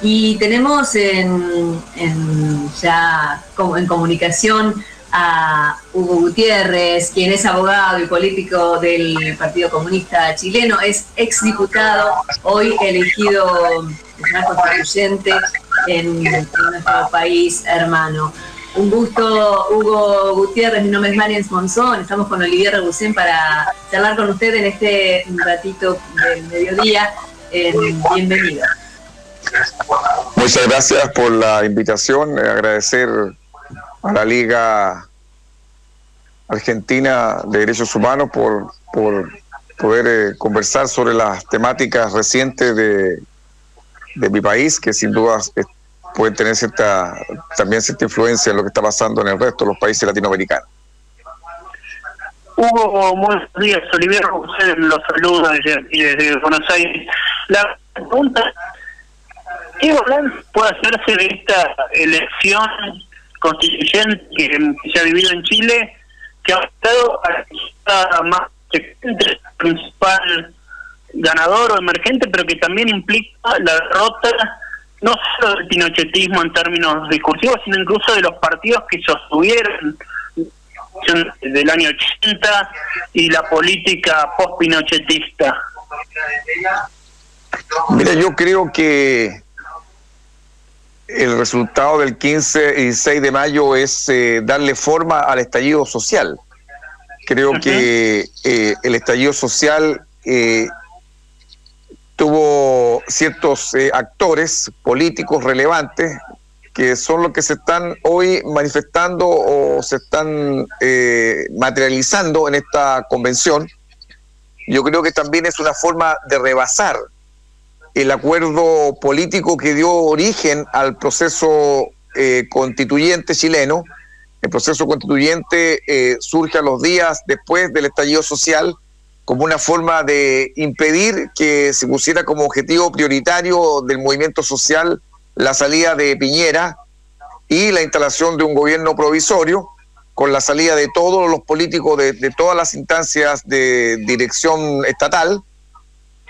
Y tenemos en, ya como en comunicación a Hugo Gutiérrez, quien es abogado y político del Partido Comunista Chileno, es exdiputado, hoy elegido constituyente en, nuestro país hermano. Un gusto, Hugo Gutiérrez, mi nombre es Marian Monzón, estamos con Olivier Rebusén para charlar con usted en este ratito del mediodía. bienvenido. Muchas gracias por la invitación. Eh, agradecer a la Liga Argentina de Derechos Humanos por, poder eh, conversar sobre las temáticas recientes de, mi país, que sin duda eh, pueden tener cierta, también cierta influencia en lo que está pasando en el resto de los países latinoamericanos. Hugo, buenos días. Olivier los saluda desde, desde Buenos Aires. La pregunta ¿Qué balance puede hacerse de esta elección constituyente que, se ha vivido en Chile, que ha estado a más el principal ganador o emergente, pero que también implica la derrota no solo del pinochetismo en términos discursivos, sino incluso de los partidos que sostuvieron del año 80 y la política post-pinochetista. Mira, yo creo que el resultado del 15 y 6 de mayo es eh, darle forma al estallido social. Creo que eh, el estallido social eh, tuvo ciertos actores políticos relevantes que son los que se están hoy manifestando o se están materializando en esta convención. Yo creo que también es una forma de rebasar el acuerdo político que dio origen al proceso eh, constituyente chileno. El proceso constituyente eh, surge a los días después del estallido social como una forma de impedir que se pusiera como objetivo prioritario del movimiento social la salida de Piñera y la instalación de un gobierno provisorio con la salida de todos los políticos de todas las instancias de dirección estatal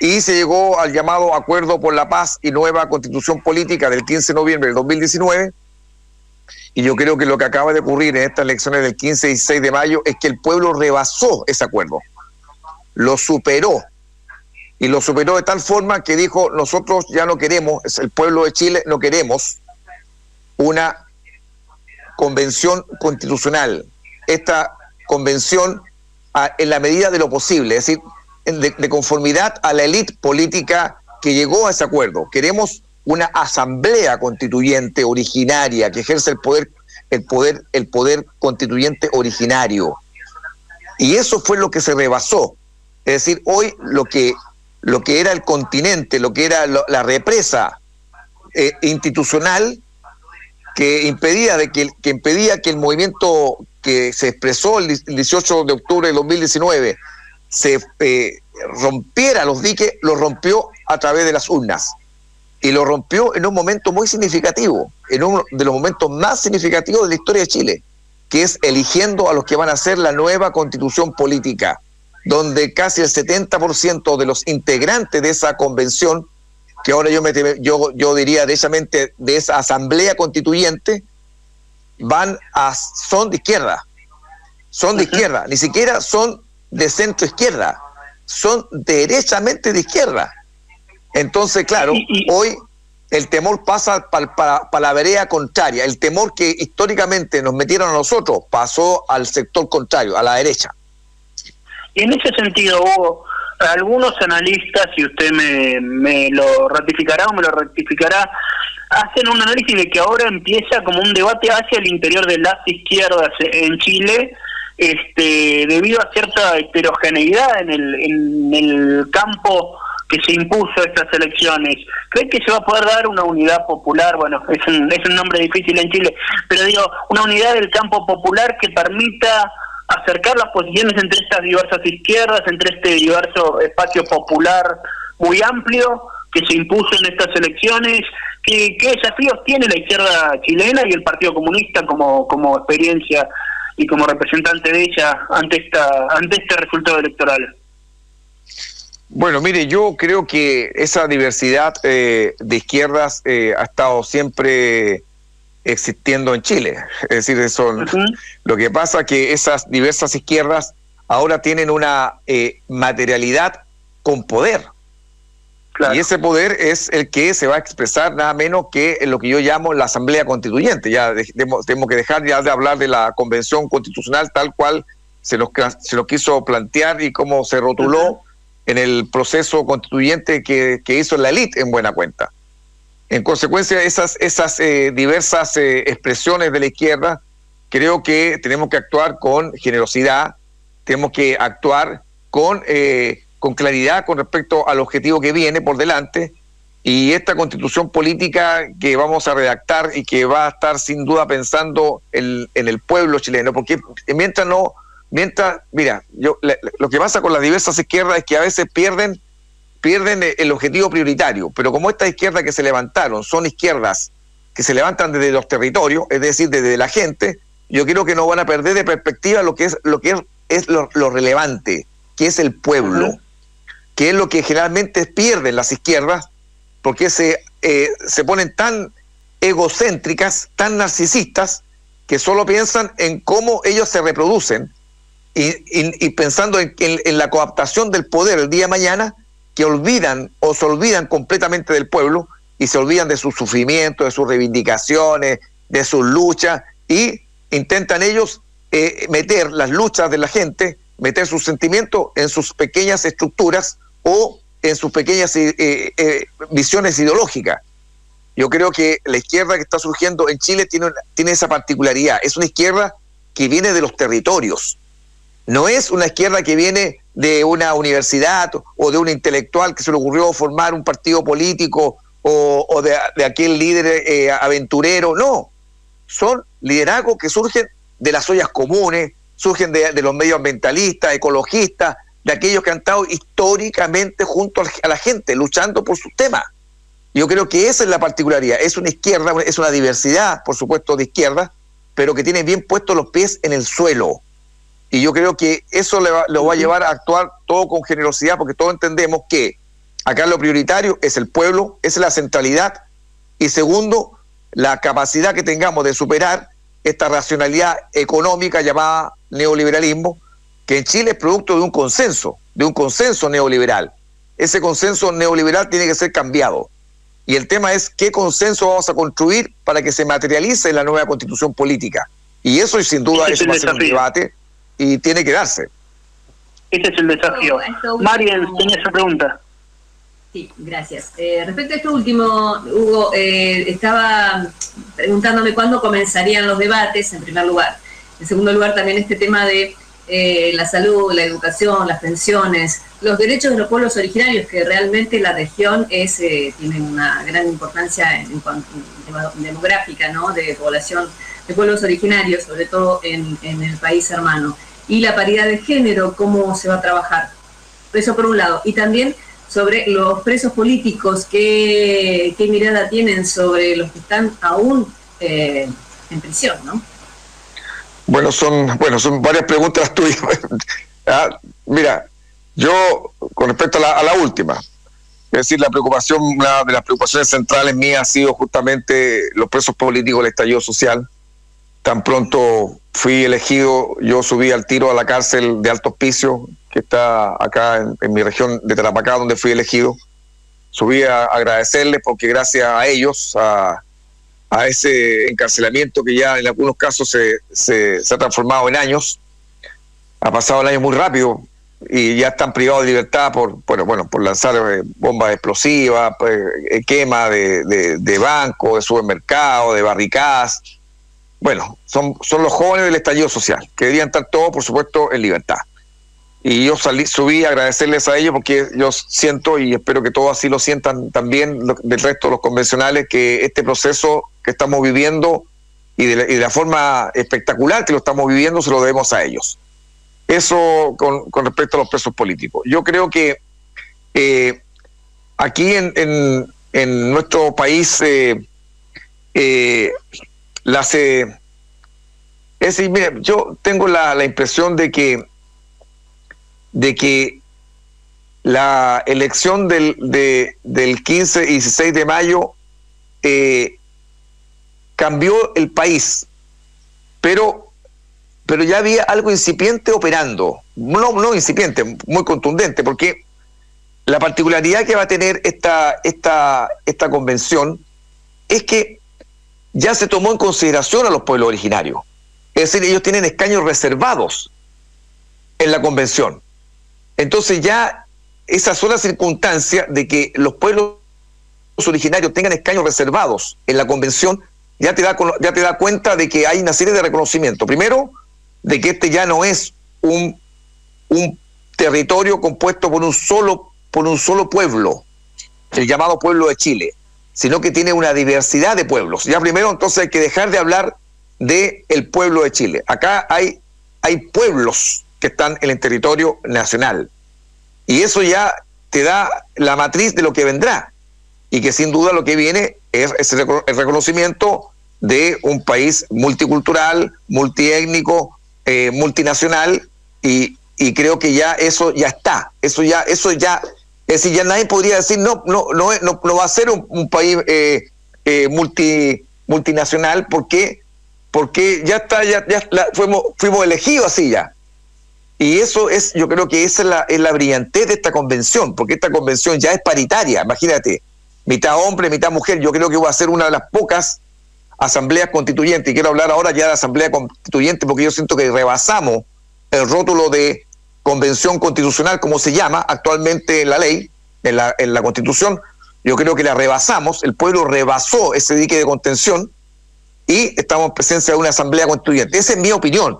y se llegó al llamado Acuerdo por la Paz y Nueva Constitución Política del 15 de noviembre del 2019. Y yo creo que lo que acaba de ocurrir en estas elecciones del 15 y 16 de mayo es que el pueblo rebasó ese acuerdo, lo superó. Y lo superó de tal forma que dijo, nosotros ya no queremos, el pueblo de Chile no queremos una convención constitucional. Esta convención, en la medida de lo posible, es decir, de, conformidad a la élite política que llegó a ese acuerdo. Queremos una asamblea constituyente originaria que ejerce el poder, el poder, el poder constituyente originario. Y eso fue lo que se rebasó. Es decir, hoy lo que, lo que era el continente, lo que era la represa eh, institucional que impedía que impedía que el movimiento que se expresó el 18 de octubre de 2019 se eh, rompiera los diques, lo rompió a través de las urnas. Y lo rompió en un momento muy significativo, en uno de los momentos más significativos de la historia de Chile, que es eligiendo a los que van a ser la nueva constitución política, donde casi el 70% de los integrantes de esa convención, que ahora yo, me, yo, yo diría derechamente de esa asamblea constituyente, van a, son de izquierda, son de izquierda, ni siquiera son de centro izquierda, son derechamente de izquierda. Entonces, claro, hoy el temor pasa para, la vereda contraria. El temor que históricamente nos metieron a nosotros pasó al sector contrario, a la derecha. Y en ese sentido, Hugo, algunos analistas, si usted me, me lo ratificará o me lo rectificará, hacen un análisis de que ahora empieza como un debate hacia el interior de las izquierdas en Chile este, debido a cierta heterogeneidad en el, en el campo que se impuso estas elecciones. ¿Cree que se va a poder dar una unidad popular? Bueno, es un, es un nombre difícil en Chile, pero digo, una unidad del campo popular que permita acercar las posiciones entre estas diversas izquierdas, entre este diverso espacio popular muy amplio que se impuso en estas elecciones. ¿Qué, desafíos tiene la izquierda chilena y el Partido Comunista como, como experiencia y como representante de ella ante esta ante este resultado electoral. Bueno, mire, yo creo que esa diversidad eh, de izquierdas eh, ha estado siempre existiendo en Chile. Es decir, eso, lo que pasa es que esas diversas izquierdas ahora tienen una eh, materialidad con poder. Y ese poder es el que se va a expresar nada menos que en lo que yo llamo la Asamblea Constituyente. Ya tenemos, que dejar ya de hablar de la Convención Constitucional tal cual se nos, se lo quiso plantear y cómo se rotuló en el proceso constituyente que, hizo la élite en buena cuenta. En consecuencia, esas, esas eh, diversas eh, expresiones de la izquierda, creo que tenemos que actuar con generosidad, tenemos que actuar con, eh, con claridad con respecto al objetivo que viene por delante y esta constitución política que vamos a redactar y que va a estar sin duda pensando en, en el pueblo chileno, porque mientras no Mientras, mira, yo lo que pasa con las diversas izquierdas es que a veces pierden, pierden el objetivo prioritario, pero como estas izquierdas que se levantaron son izquierdas que se levantan desde los territorios, es decir, desde la gente, yo creo que no van a perder de perspectiva lo que es lo que es, lo, relevante, que es el pueblo, que es lo que generalmente pierden las izquierdas, porque se, eh, se ponen tan egocéntricas, tan narcisistas, que solo piensan en cómo ellos se reproducen y, pensando en, la coaptación del poder el día de mañana, que olvidan o se olvidan completamente del pueblo y se olvidan de sus sufrimientos, de sus reivindicaciones, de sus luchas y intentan ellos eh, meter las luchas de la gente, meter sus sentimientos en sus pequeñas estructuras o en sus pequeñas eh, eh, visiones ideológicas. Yo creo que la izquierda que está surgiendo en Chile tiene, tiene esa particularidad. Es una izquierda que viene de los territorios, no es una izquierda que viene de una universidad o de un intelectual que se le ocurrió formar un partido político o, de, aquel líder eh, aventurero, no. Son liderazgos que surgen de las ollas comunes, surgen de, los medioambientalistas, ecologistas, de aquellos que han estado históricamente junto a la gente, luchando por sus temas. Yo creo que esa es la particularidad. Es una izquierda, es una diversidad, por supuesto, de izquierda, pero que tiene bien puestos los pies en el suelo. Y yo creo que eso le va, lo va a llevar a actuar todo con generosidad, porque todos entendemos que acá lo prioritario es el pueblo, es la centralidad, y segundo, la capacidad que tengamos de superar esta racionalidad económica llamada neoliberalismo, que en Chile es producto de un consenso, de un consenso neoliberal. Ese consenso neoliberal tiene que ser cambiado. Y el tema es qué consenso vamos a construir para que se materialice en la nueva constitución política. Y eso, sin duda, es va a ser un debate y tiene que darse. Ese es el desafío. Marian, tenía esa pregunta. Sí, gracias. Eh, respecto a esto último, Hugo, eh, estaba preguntándome cuándo comenzarían los debates, en primer lugar. En segundo lugar, también este tema de eh, la salud, la educación, las pensiones, los derechos de los pueblos originarios, que realmente la región es tiene una gran importancia en, cuanto demográfica, ¿no? De población de pueblos originarios, sobre todo en, en el país hermano y la paridad de género, cómo se va a trabajar. Eso por un lado. Y también sobre los presos políticos, qué, mirada tienen sobre los que están aún eh, en prisión, ¿no? Bueno, son, bueno, son varias preguntas tuyas. Ah, mira, yo con respecto a la, a la última, es decir, la preocupación, una de las preocupaciones centrales mías ha sido justamente los presos políticos del estallido social. Tan pronto fui elegido, yo subí al tiro a la cárcel de Alto Hospicio, que está acá en, mi región de Tarapacá, donde fui elegido. Subí a agradecerles porque gracias a ellos, a, ese encarcelamiento que ya en algunos casos se, se, ha transformado en años, ha pasado el año muy rápido y ya están privados de libertad por bueno, bueno por lanzar eh, bombas explosivas, pues, eh, quema de, de, de bancos, de supermercados, de barricadas bueno, son, son los jóvenes del estallido social, que deberían estar todos, por supuesto, en libertad. Y yo salí, subí a agradecerles a ellos porque yo siento, y espero que todos así lo sientan también, del resto de los convencionales, que este proceso que estamos viviendo y de, la, forma espectacular que lo estamos viviendo, se lo debemos a ellos. Eso con, respecto a los presos políticos. Yo creo que eh, aquí en, en, nuestro país eh, eh, las, eh, Es decir, mire, yo tengo la, impresión de que, de que la elección del, del 15 y 16 de mayo eh, cambió el país, pero, pero ya había algo incipiente operando, no, no incipiente, muy contundente, porque la particularidad que va a tener esta, esta, esta convención es que ya se tomó en consideración a los pueblos originarios. Es decir, ellos tienen escaños reservados en la convención. Entonces ya esa sola circunstancia de que los pueblos originarios tengan escaños reservados en la convención, ya te da, ya te da cuenta de que hay una serie de reconocimientos. Primero, de que este ya no es un, un territorio compuesto por un solo, por un solo pueblo, el llamado pueblo de Chile, sino que tiene una diversidad de pueblos. Ya primero entonces hay que dejar de hablar del el pueblo de Chile. Acá hay, hay pueblos que están en el territorio nacional. Y eso ya te da la matriz de lo que vendrá. Y que sin duda lo que viene es, el reconocimiento de un país multicultural, multiétnico, eh, multinacional, y, y, creo que ya eso ya está. Eso ya, eso ya, es decir, ya nadie podría decir no, no, no, no, va a ser un, país eh, eh, multi, multinacional porque porque ya está, ya, ya fuimos, fuimos elegidos así ya. Y eso es, yo creo que esa es la, es la brillantez de esta convención, porque esta convención ya es paritaria, imagínate, mitad hombre, mitad mujer, yo creo que va a ser una de las pocas asambleas constituyentes, y quiero hablar ahora ya de asamblea constituyente, porque yo siento que rebasamos el rótulo de convención constitucional, como se llama actualmente en la ley, en la, en la constitución, yo creo que la rebasamos, el pueblo rebasó ese dique de contención, y estamos en presencia de una asamblea constituyente. Esa es mi opinión.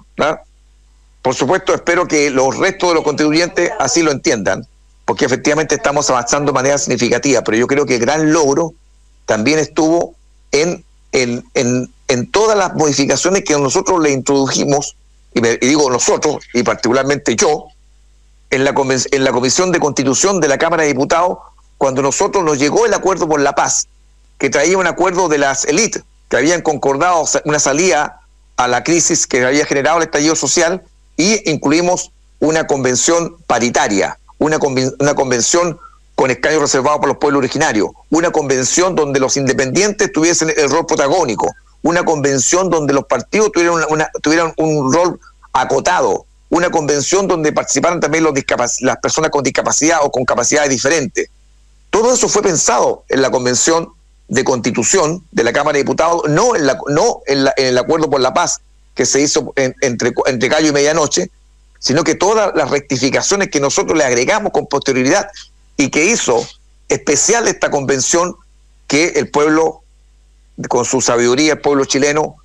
Por supuesto, espero que los restos de los constituyentes así lo entiendan, porque efectivamente estamos avanzando de manera significativa, pero yo creo que el gran logro también estuvo en, en, en, todas las modificaciones que nosotros le introdujimos, y, digo nosotros, y particularmente yo, en la, en la Comisión de Constitución de la Cámara de Diputados, cuando nosotros nos llegó el acuerdo por la paz, que traía un acuerdo de las élites, que habían concordado una salida a la crisis que había generado el estallido social y incluimos una convención paritaria, una, una convención con escaños reservados para los pueblos originarios, una convención donde los independientes tuviesen el rol protagónico, una convención donde los partidos tuvieran, una, tuvieran un rol acotado, una convención donde participaran también los las personas con discapacidad o con capacidades diferentes. Todo eso fue pensado en la convención de constitución de la Cámara de Diputados, no en, la, no en, el acuerdo por la paz que se hizo entre, entre Gallo y Medianoche, sino que todas las rectificaciones que nosotros le agregamos con posterioridad y que hizo especial esta convención que el pueblo, con su sabiduría, el pueblo chileno,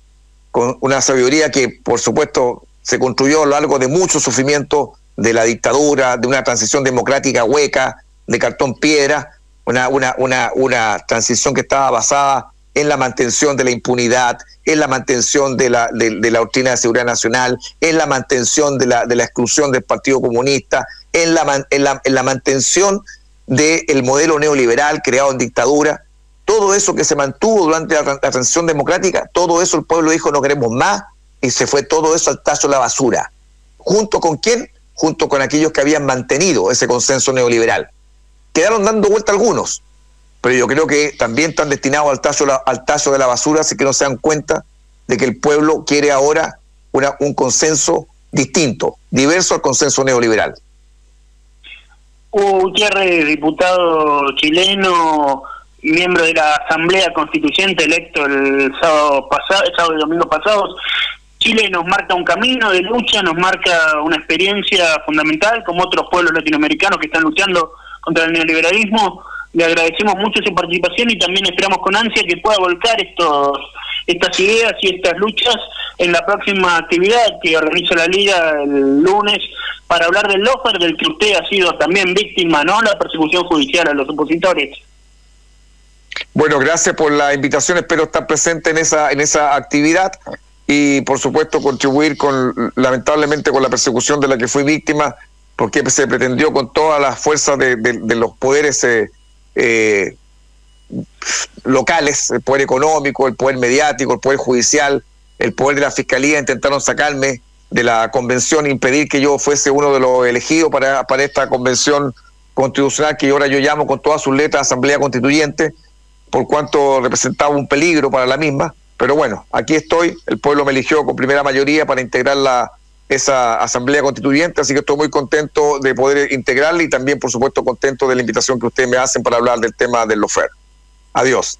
con una sabiduría que por supuesto se construyó a lo largo de mucho sufrimiento de la dictadura, de una transición democrática hueca, de cartón piedra, una, una, una, una transición que estaba basada en la mantención de la impunidad, en la mantención de la, de, la doctrina de seguridad nacional, en la mantención de la, de la exclusión del Partido Comunista, en la, en la, en la mantención del modelo neoliberal creado en dictadura. Todo eso que se mantuvo durante la, transición democrática, todo eso el pueblo dijo no queremos más y se fue todo eso al tazo de la basura. ¿Junto con quién? Junto con aquellos que habían mantenido ese consenso neoliberal. Quedaron dando vuelta algunos, pero yo creo que también están destinados al tazo, al tazo de la basura, así que no se dan cuenta de que el pueblo quiere ahora una, un consenso distinto, diverso al consenso neoliberal. Hugo Gutiérrez, diputado chileno, miembro de la Asamblea Constituyente electo el sábado pasado, el sábado y domingo pasados. Chile nos marca un camino de lucha, nos marca una experiencia fundamental, como otros pueblos latinoamericanos que están luchando contra el neoliberalismo. Le agradecemos mucho su participación y también esperamos con ansia que pueda volcar estos estas ideas y estas luchas en la próxima actividad que organiza la Liga el lunes para hablar del lofer del que usted ha sido también víctima, ¿no? La persecución judicial a los opositores. Bueno, gracias por la invitación. Espero estar presente en esa en esa actividad y, por supuesto, contribuir con lamentablemente con la persecución de la que fui víctima porque se pretendió con todas las fuerzas de, los poderes eh, eh, locales, el poder económico, el poder mediático, el poder judicial, el poder de la fiscalía intentaron sacarme de la convención, impedir que yo fuese uno de los elegidos para, para esta convención constitucional que ahora yo llamo con todas sus letras Asamblea Constituyente, por cuanto representaba un peligro para la misma. Pero bueno, aquí estoy, el pueblo me eligió con primera mayoría para integrar la, esa Asamblea Constituyente, así que estoy muy contento de poder integrarla y también, por supuesto, contento de la invitación que ustedes me hacen para hablar del tema del LOFER. Adiós.